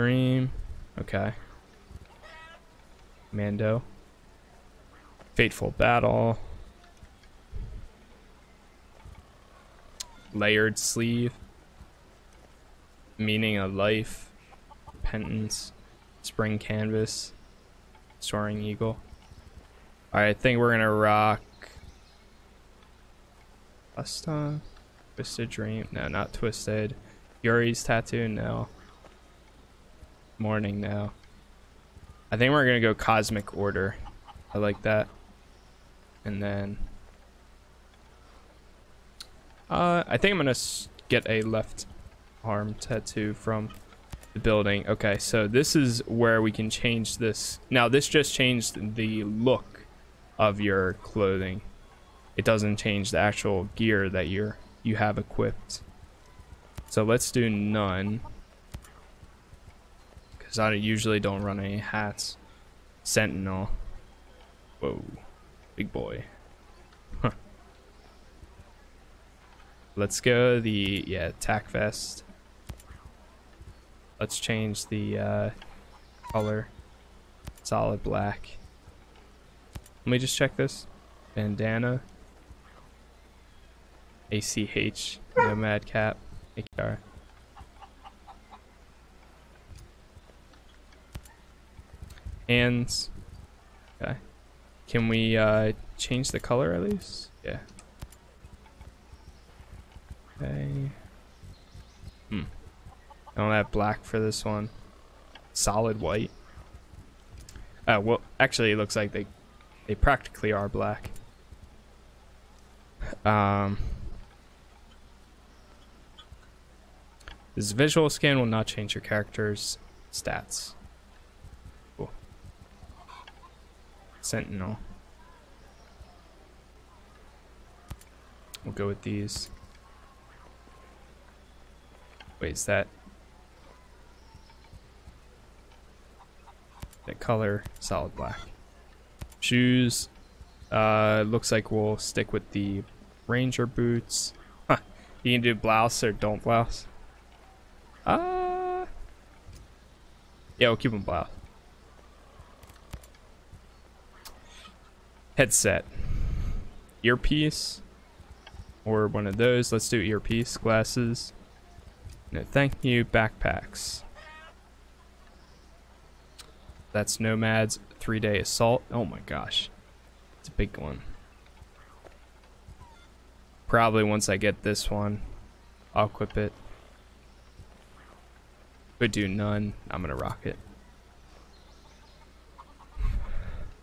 Dream. Okay. Mando. Fateful Battle. Layered Sleeve. Meaning of Life. Repentance. Spring Canvas. Soaring Eagle. Alright, I think we're gonna rock. Asta. Twisted Dream. No, not Twisted. Yuri's Tattoo. No. Morning. now. I think we're gonna go Cosmic Order. I like that. And then. Uh, I think I'm gonna get a left arm tattoo from the building. Okay, so this is where we can change this. Now, this just changed the look of your clothing. It doesn't change the actual gear that you're you have equipped. So let's do none. Because I usually don't run any hats. Sentinel. Whoa. Big boy. Huh. Let's go the, yeah, attack vest. Let's change the uh, color. Solid black. Let me just check this. Bandana. ACH. Nomad cap. AKR. Hands. Okay. Can we uh, change the color at least? Yeah. Okay. Hmm. I don't have black for this one. Solid white. Uh, well, actually, it looks like they they practically are black. Um, this visual scan will not change your character's stats. Sentinel. We'll go with these. Wait, is that that color solid black? Shoes. Uh, looks like we'll stick with the ranger boots. You can do blouse or don't blouse. Uh, yeah, we'll keep them blouse. Headset. Earpiece. Or one of those. Let's do earpiece. Glasses. No, thank you. Backpacks. That's Nomad's three day assault. Oh my gosh. It's a big one. Probably once I get this one, I'll equip it. Could do none. I'm gonna rock it.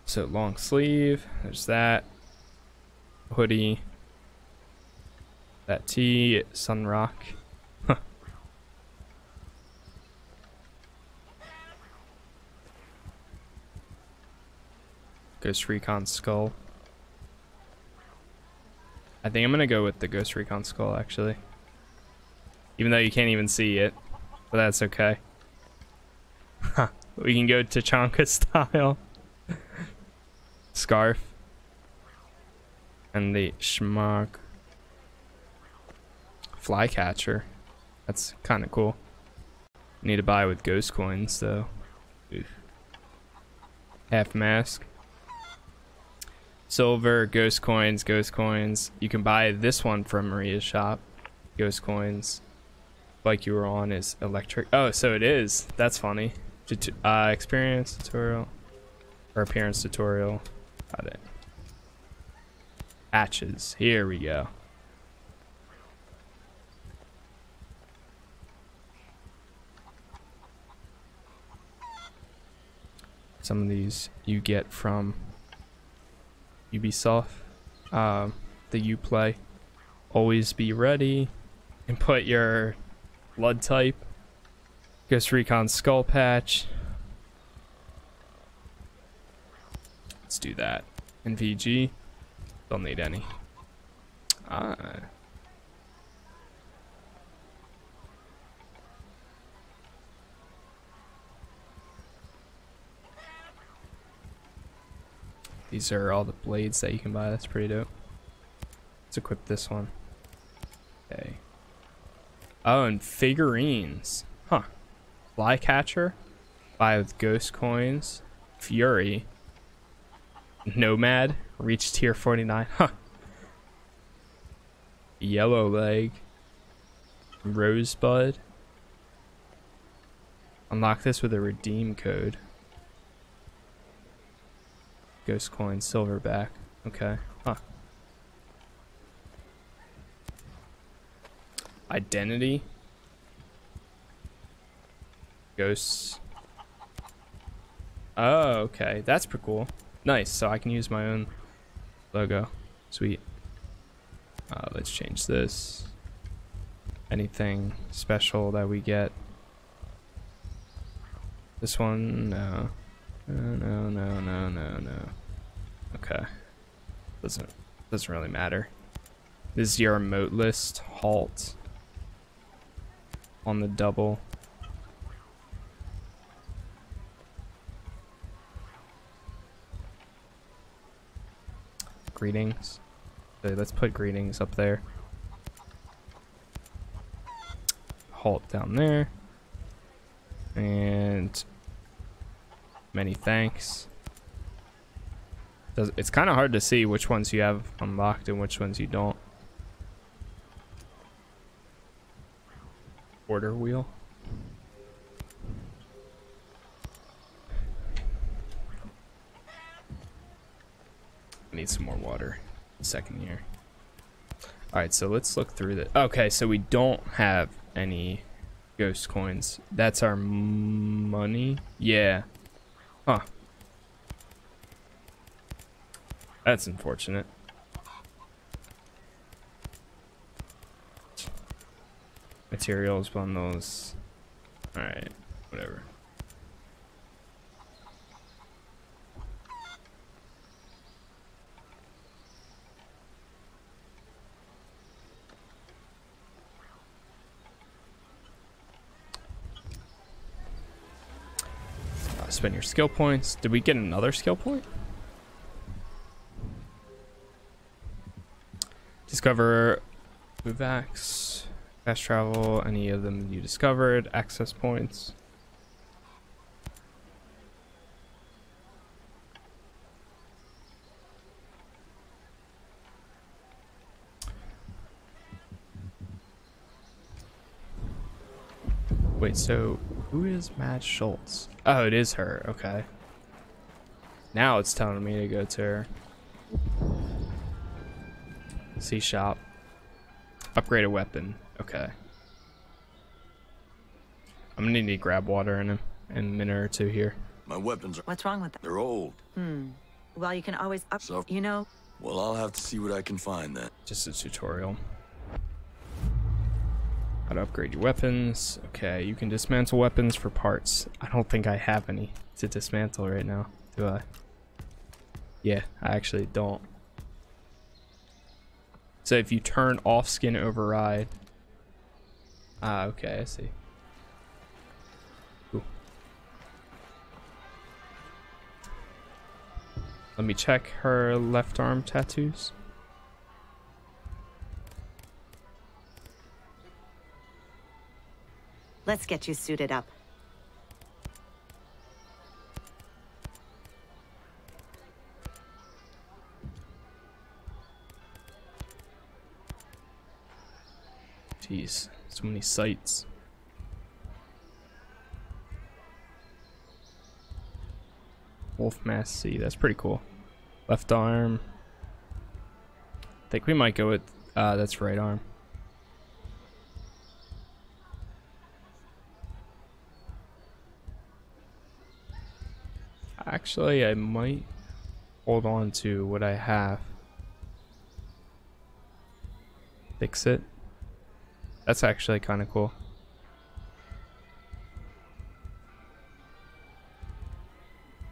So long sleeve. There's that. Hoodie. That tee. Sunrock. Ghost Recon Skull. I think I'm gonna go with the Ghost Recon Skull actually. Even though you can't even see it. But that's okay. we can go Tachanka style. Scarf. And the Schmuck. Flycatcher. That's kind of cool. Need to buy with ghost coins though. Oof. Half mask silver, ghost coins, ghost coins. You can buy this one from Maria's shop. Ghost coins. Like you were on is electric. Oh, so it is. That's funny. Uh, experience tutorial. Or appearance tutorial. Got it. Patches. Here we go. Some of these you get from Ubisoft, um, the Uplay. Always be ready. and put your blood type. Ghost Recon Skull Patch. Let's do that. And VG. Don't need any. Ah. These are all the blades that you can buy. That's pretty dope. Let's equip this one. Okay. Oh, and figurines. Huh. Flycatcher. Buy with ghost coins. Fury. Nomad. reached tier 49. Huh. Yellow leg. Rosebud. Unlock this with a redeem code. Ghost coin, silverback. Okay. Huh. Identity. Ghosts. Oh, okay. That's pretty cool. Nice. So I can use my own logo. Sweet. Uh, let's change this. Anything special that we get. This one, no. No, no, no, no, no, no. Okay. Doesn't doesn't really matter. This is your emote list. Halt. On the double. Greetings. Okay, let's put greetings up there. Halt down there. And many thanks. It's kind of hard to see which ones you have unlocked and which ones you don't. Order wheel. Need some more water. Second year. Alright, so let's look through the... Okay, so we don't have any ghost coins. That's our money? Yeah. Huh. That's unfortunate. Materials, bundles. Alright, whatever. Spend your skill points. Did we get another skill point? Discover Uvax, fast travel, any of them you discovered, access points. Wait, so who is Matt Schultz? Oh, it is her. Okay. Now it's telling me to go to her. C shop. Upgrade a weapon. Okay. I'm gonna need to grab water in a, in a minute or two here. My weapons are What's wrong with them? they're old. Hmm. Well, you can always up. So- You know, Well, I'll have to see what I can find then. Just a tutorial. How to upgrade your weapons. Okay, you can dismantle weapons for parts. I don't think I have any to dismantle right now, do I? Yeah, I actually don't. So if you turn off skin override. Ah, okay, I see. Cool. Let me check her left arm tattoos. Let's get you suited up. Jeez, so many sights. Wolf Mass C, that's pretty cool. Left arm. I think we might go with, uh, that's right arm. Actually, I might hold on to what I have. Fix it. That's actually kind of cool.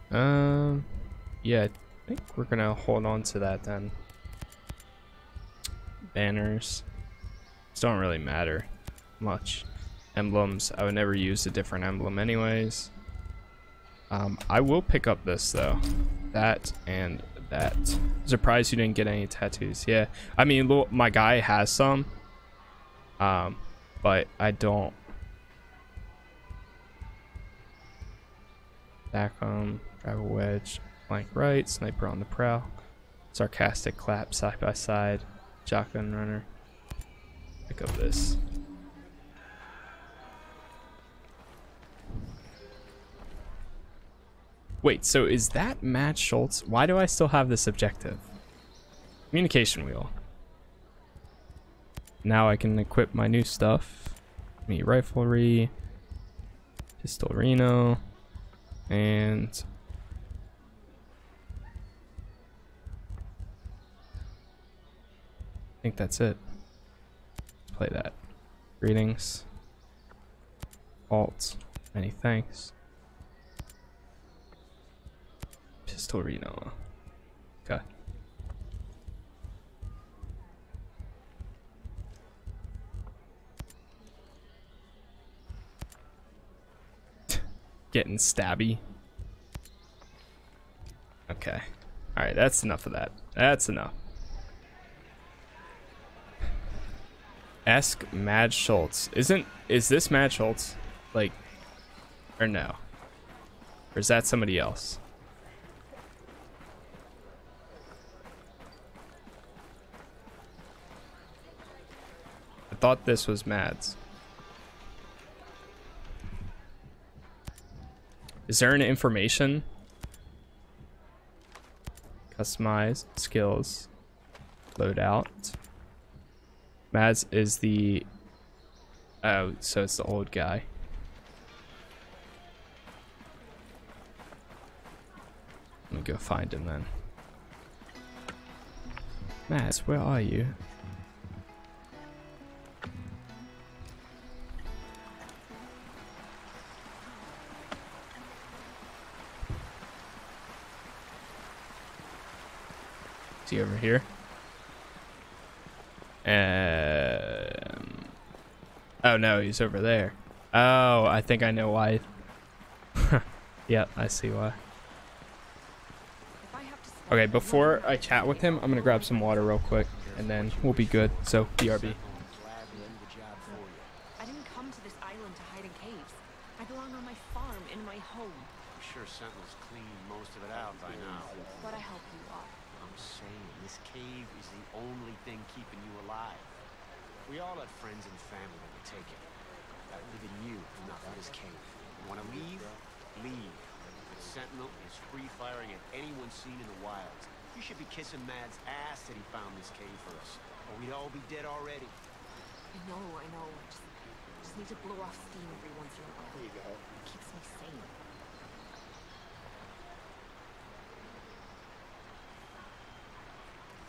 Um, yeah, I think we're gonna hold on to that then. Banners. These don't really matter much. Emblems, I would never use a different emblem anyways. Um, I will pick up this though. That and that. Surprised you didn't get any tattoos. Yeah, I mean, my guy has some. Um, but I don't. Stack 'em, grab a wedge, flank right, sniper on the prowl, sarcastic clap side by side, shotgun runner. Pick up this. Wait, so is that Matt Schultz? Why do I still have this objective? Communication wheel. Now I can equip my new stuff. Me riflery, pistolrino, and I think that's it. Let's play that. Greetings. Alt. Many thanks. Pistolrino. Okay. Getting stabby. Okay. Alright, that's enough of that. That's enough. Ask Mad Schultz. Isn't is this Mad Schultz? Like or no? Or is that somebody else? Thought this was Mads. Is there an information? Customize skills. Loadout. Mads is the Oh, so it's the old guy. Let me go find him then. Mads, where are you? Is he over here? Um. Oh no, he's over there. Oh, I think I know why. yep, I see why. Okay, before I chat with him, I'm gonna grab some water real quick, and then we'll be good. So, BRB. I didn't come to this island to hide in caves. I belong on my farm, in my home. I'm sure Sentinel's cleaned most of it out by now. But I help you up. I'm saying, this cave is the only thing keeping you alive. We all had friends and family that were taken. That would have been you, if not for this cave. You wanna leave? Leave. But Sentinel is free firing at anyone seen in the wilds. You should be kissing Mad's ass that he found this cave for us. Or we'd all be dead already. I know, I know. I just, just need to blow off steam every once in a while. There you go. It keeps me sane.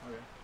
Oh,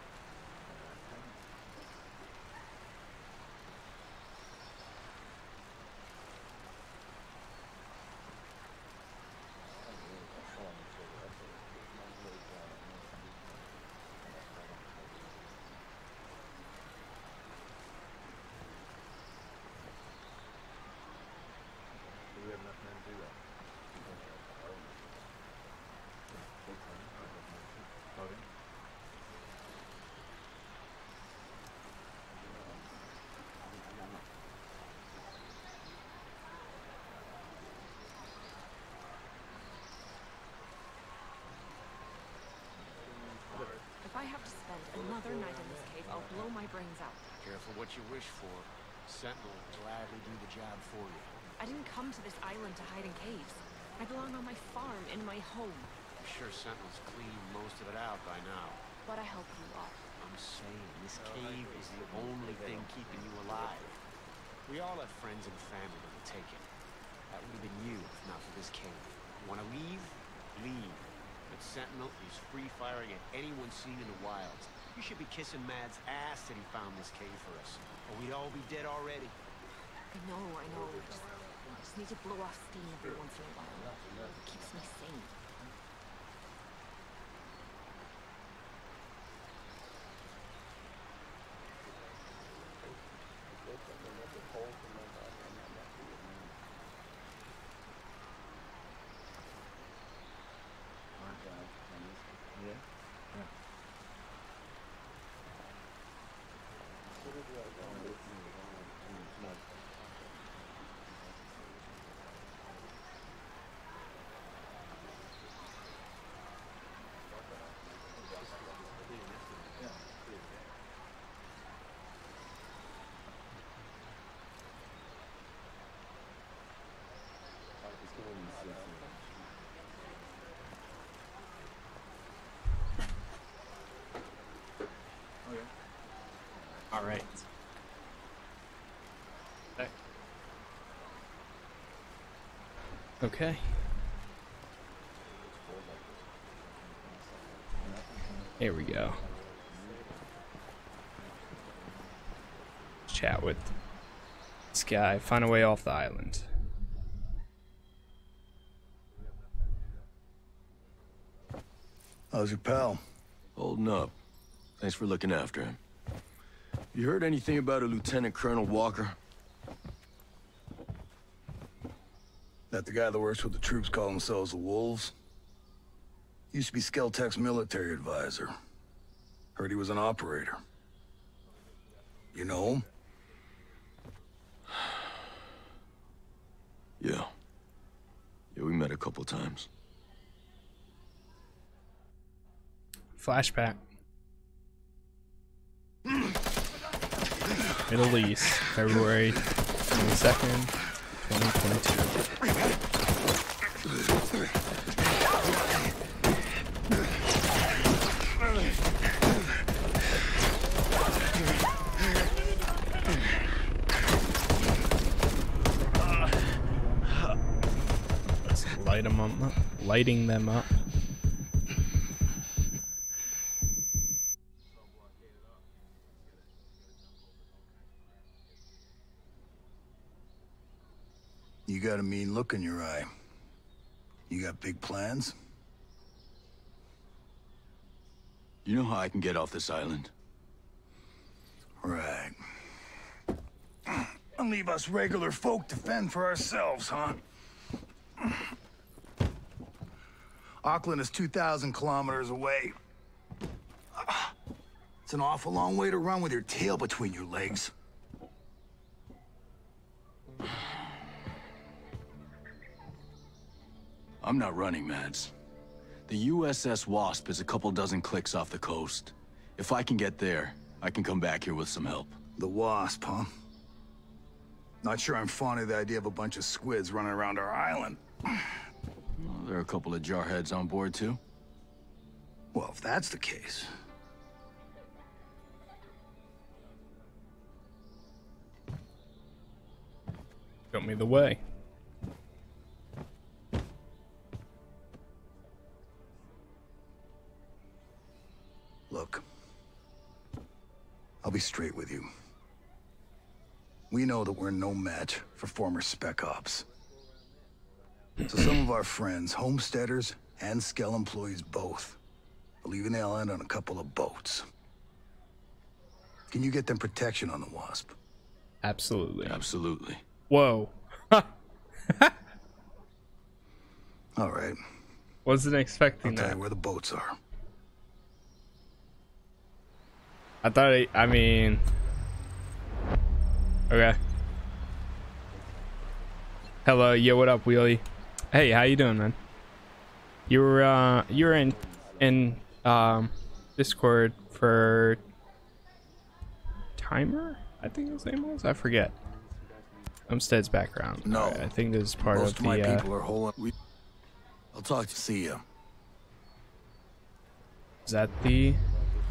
if I have to spend another night in this cave, I'll blow my brains out. Careful what you wish for. Sentinel will gladly do the job for you. I didn't come to this island to hide in caves. I belong on my farm, in my home. I'm sure Sentinel's cleaned most of it out by now. But I help you up. I'm saying, this cave is the only thing keeping you alive. We all have friends and family that were taken. That would have been you, if not for this cave. Wanna leave? Leave. But Sentinel is free firing at anyone seen in the wilds. You should be kissing Mad's ass that he found this cave for us. Or we'd all be dead already. I know, I know. I just, I just need to blow off steam every once in a while. It keeps me sane. All right. Okay. Here we go. Chat with this guy. Find a way off the island. How's your pal? Holding up. Thanks for looking after him. You heard anything about a Lieutenant Colonel Walker? That the guy that works with the troops call themselves the Wolves? Used to be Skeltech's military advisor. Heard he was an operator. You know him? Yeah. Yeah, we met a couple times. Flashback. Middle East, February 22nd, 2022. Let's light them up, lighting them up. You got a mean look in your eye. You got big plans? You know how I can get off this island? Right. And leave us regular folk to fend for ourselves, huh? Auckland is 2,000 kilometers away. It's an awful long way to run with your tail between your legs. I'm not running, Mads. The USS Wasp is a couple dozen clicks off the coast. If I can get there, I can come back here with some help. The Wasp, huh? Not sure I'm fond of the idea of a bunch of squids running around our island. Well, there are a couple of jarheads on board, too. Well, if that's the case, Show me the way. Be straight with you. We know that we're no match for former Spec Ops. So some of our friends, homesteaders and Skell employees both, are leaving the island on a couple of boats. Can you get them protection on the Wasp? Absolutely. Absolutely. Whoa. All right, Wasn't I'll expecting tell that. you where the boats are. I thought. I mean. Okay. Hello, yo, what up, Wheelie? Hey, how you doing, man? You were uh, you were in in um Discord for Timer. I think his name was. I forget. Umstead's background. No. Alright, I think this is part Most of of my the. Uh, people are holding. We... I'll talk to See you. Is that the?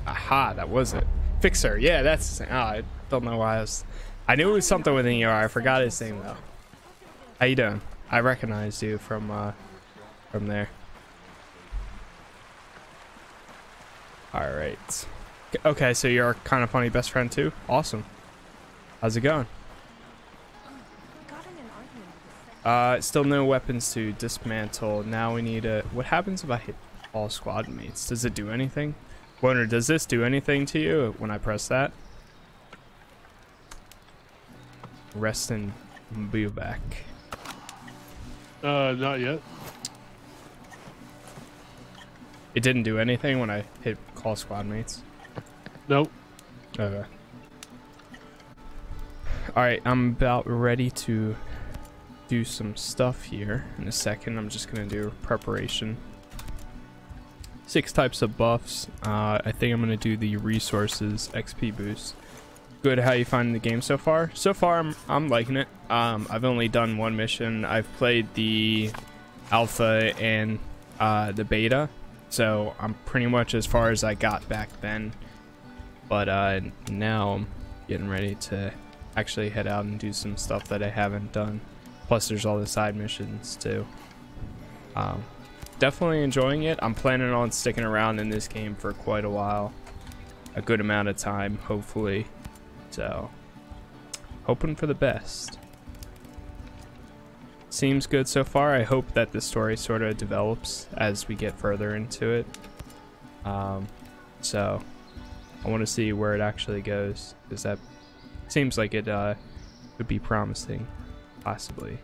Aha, that was it. Fixer. Yeah, that's. Oh, I don't know why I was. I knew it was something with an ER. I forgot his name though. How you doing? I recognized you from uh, from there. All right. Okay, so you're kind of funny best friend too. Awesome. How's it going? Uh, still no weapons to dismantle. Now we need a. What happens if I hit all squad mates? Does it do anything? Wonder, does this do anything to you when I press that? Rest and be back. Uh, not yet. It didn't do anything when I hit call squad mates. Nope. Okay. Alright, I'm about ready to do some stuff here. In a second, I'm just gonna do preparation. Six types of buffs. Uh, I think I'm gonna do the resources XP boost. Good. How you finding the game so far? So far, I'm I'm liking it. Um, I've only done one mission. I've played the alpha and uh, the beta. So I'm pretty much as far as I got back then. But uh, now I'm getting ready to actually head out and do some stuff that I haven't done. Plus, there's all the side missions too. Um, definitely enjoying it. I'm planning on sticking around in this game for quite a while, a good amount of time, hopefully. So, hoping for the best. Seems good so far. I hope that the story sort of develops as we get further into it. Um, so, I want to see where it actually goes because that seems like it uh, would be promising, possibly.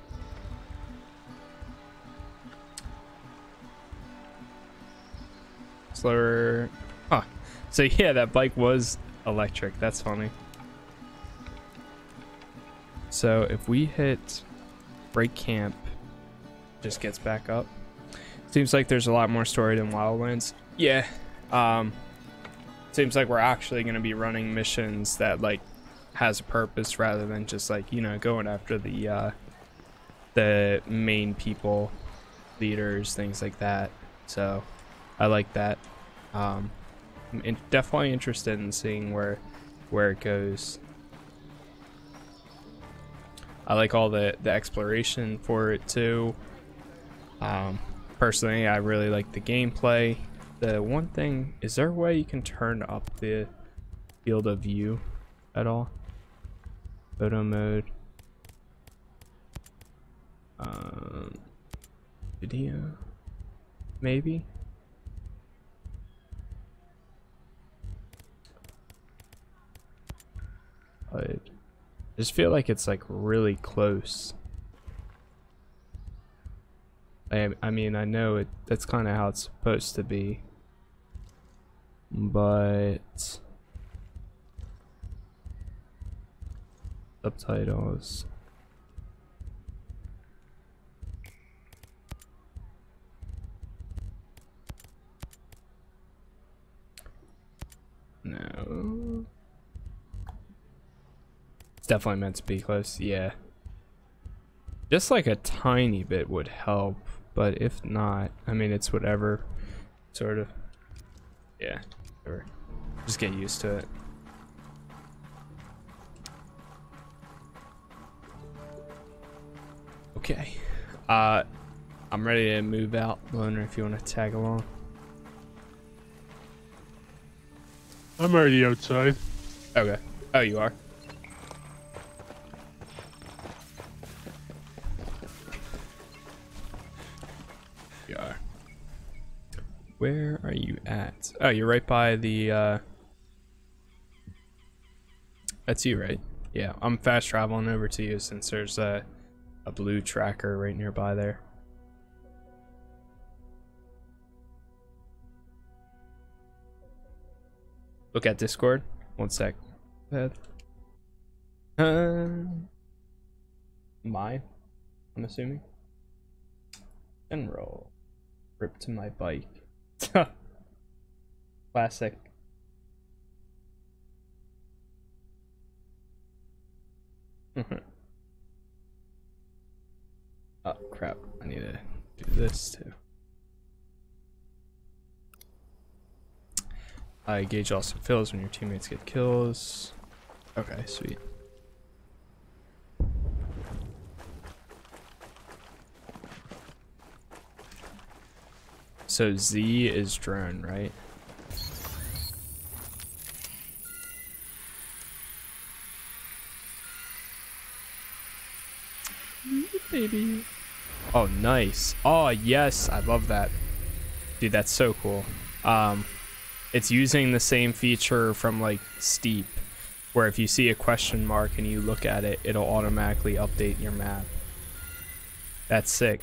Slower. Huh. So yeah, that bike was electric. That's funny. So if we hit break camp, just gets back up. Seems like there's a lot more story than Wildlands. Yeah. Um, seems like we're actually going to be running missions that like has a purpose rather than just like you know going after the uh, the main people, leaders, things like that. So I like that. Um, I'm in- definitely interested in seeing where where it goes. I like all the the exploration for it too. Um, personally, I really like the gameplay. The one thing is there a way you can turn up the field of view at all? Photo mode. Um, video, maybe. I just feel like it's like really close. I, I mean, I know it. That's kind of how it's supposed to be, but subtitles. No. It's definitely meant to be close, yeah. Just like a tiny bit would help, but if not, I mean, it's whatever, sort of. Yeah, whatever. Just get used to it. Okay. Uh, I'm ready to move out. Loner, if you want to tag along. I'm already outside. Okay. Oh, you are? At? Oh, you're right by the, uh... That's you, right? Yeah, I'm fast traveling over to you since there's a, a blue tracker right nearby there. Look at Discord. One sec. Uh, mine, I'm assuming. General. Rip to my bike. Classic. Mm-hmm. oh crap, I need to do this too. I gauge also fills when your teammates get kills. Okay, sweet. So Z is drone, right? Oh, nice. Oh, yes. I love that. Dude, that's so cool. Um, it's using the same feature from like Steep, where if you see a question mark and you look at it, it'll automatically update your map. That's sick.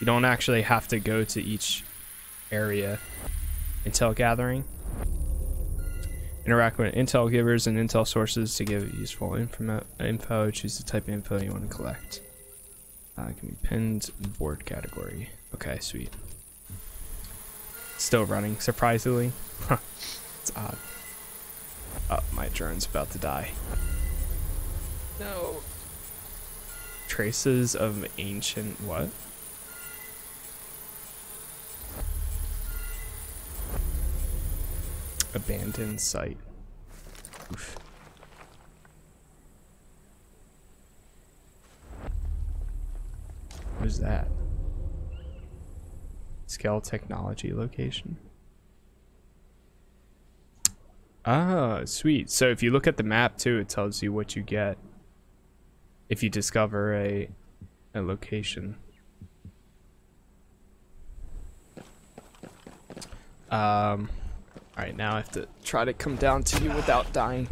You don't actually have to go to each area. Intel gathering. Interact with intel givers and intel sources to give useful info. info. Choose the type of info you want to collect. Uh, can be pinned board category. Okay, sweet. Still running, surprisingly. Huh. it's odd. Oh, my drone's about to die. No. Traces of ancient what? Abandoned site. Oof. What is that? Skell Technology location. Ah, sweet. So if you look at the map too, it tells you what you get if you discover a a location. Um Alright, now I have to try to come down to you without dying.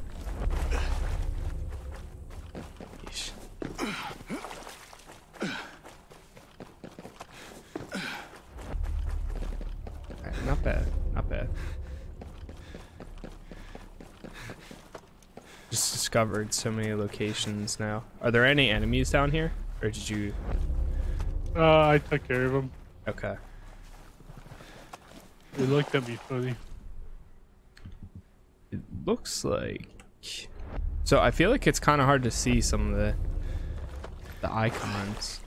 Yeesh. Alright, not bad. Not bad. Just discovered so many locations now. Are there any enemies down here? Or did you... Uh, I took care of them. Okay. They looked at me funny. It looks like... So I feel like it's kind of hard to see some of the the icons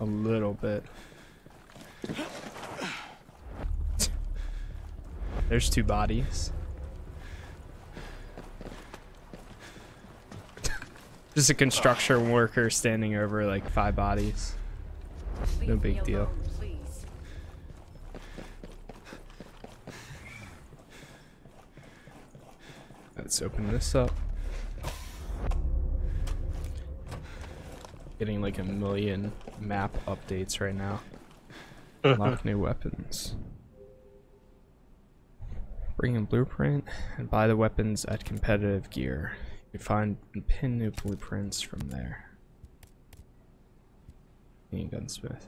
a little bit. There's two bodies. Just a construction worker standing over like five bodies. No big deal. alone, please. Let's open this up. Getting like a million map updates right now. Unlock new weapons. Bring in blueprint and buy the weapons at competitive gear. You can find and pin new blueprints from there. Any gunsmith.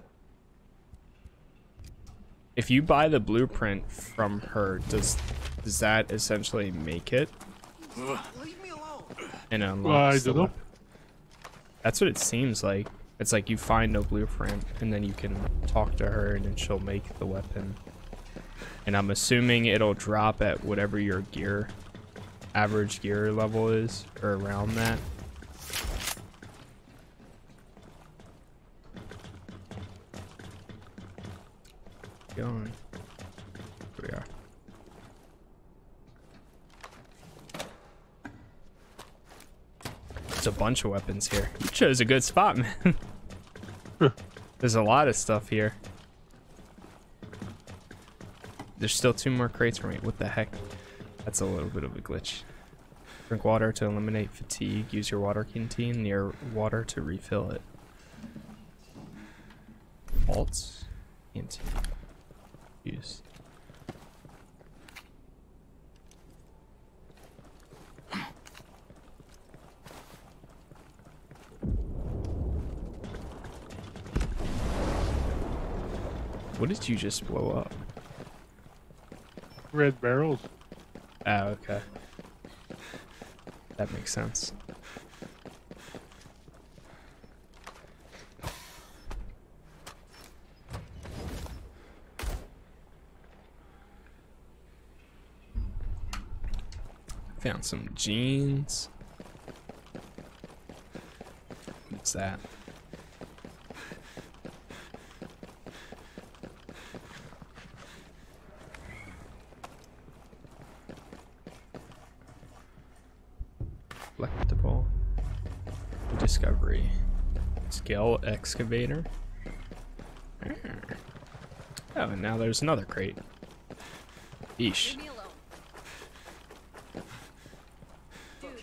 If you buy the blueprint from her, does does that essentially make it? And unlocks Well, I don't know. That's what it seems like. It's like you find no blueprint, and then you can talk to her, and then she'll make the weapon. And I'm assuming it'll drop at whatever your gear, average gear level is, or around that. Going. Here we are. There's a bunch of weapons here. You chose a good spot, man. There's a lot of stuff here. There's still two more crates for me. What the heck? That's a little bit of a glitch. Drink water to eliminate fatigue. Use your water canteen near water to refill it. Alt canteen. Use. What did you just blow up? Red barrels. Oh, okay. That makes sense. Found some jeans. What's that? Collectible. Discovery. Skell excavator. Hmm. Oh, and now there's another crate. Eesh. Leave me alone. Dude,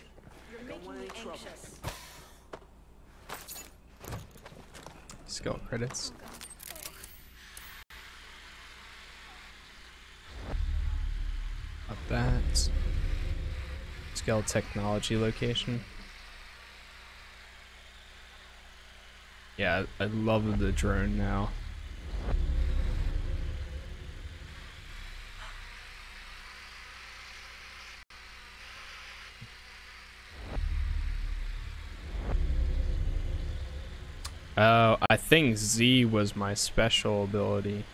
you're making me anxious. Skill credits. Up that. Skell Technology location. Yeah, I love the drone now. Oh, I think Z was my special ability.